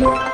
Música